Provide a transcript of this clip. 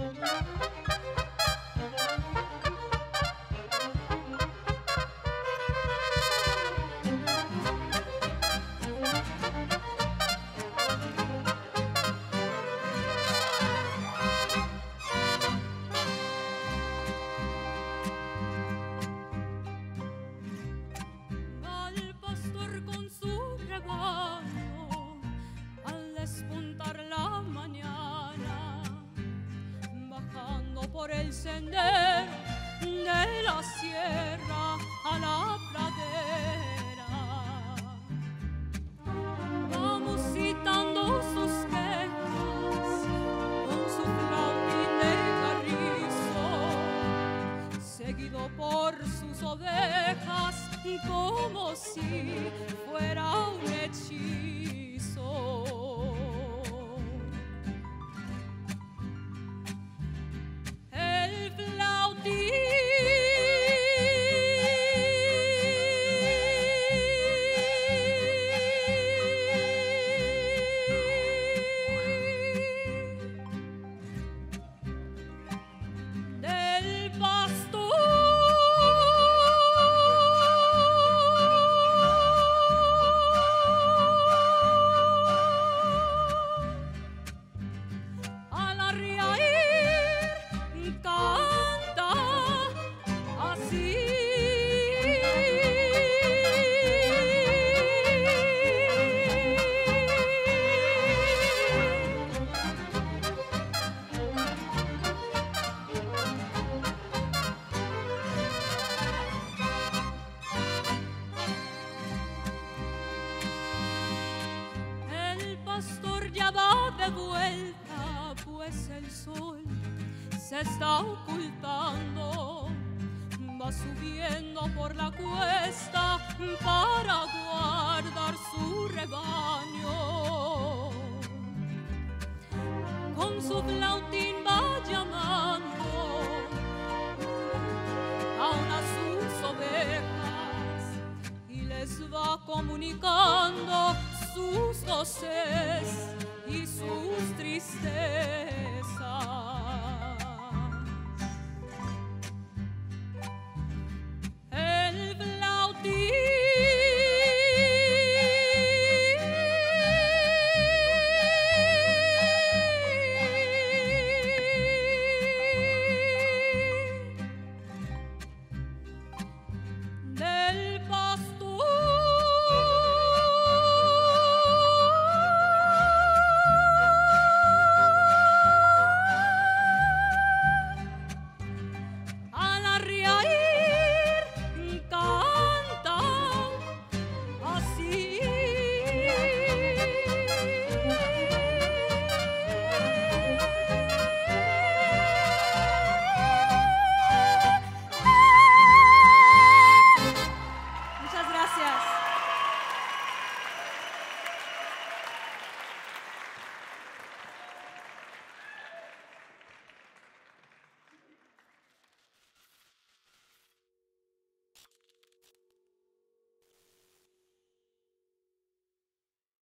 Al pastor con su rebaño al despuntar la mañana por el sendero de la sierra a la pradera. Vamos citando sus quejas con su flautín de carrizo, seguido por sus ovejas como si fuera un hechizo. vuelta, pues el sol se está ocultando. Va subiendo por la cuesta para guardar su rebaño. Con su flautín va llamando a unas sus ovejas y les va comunicando sus voces y sus tristezas.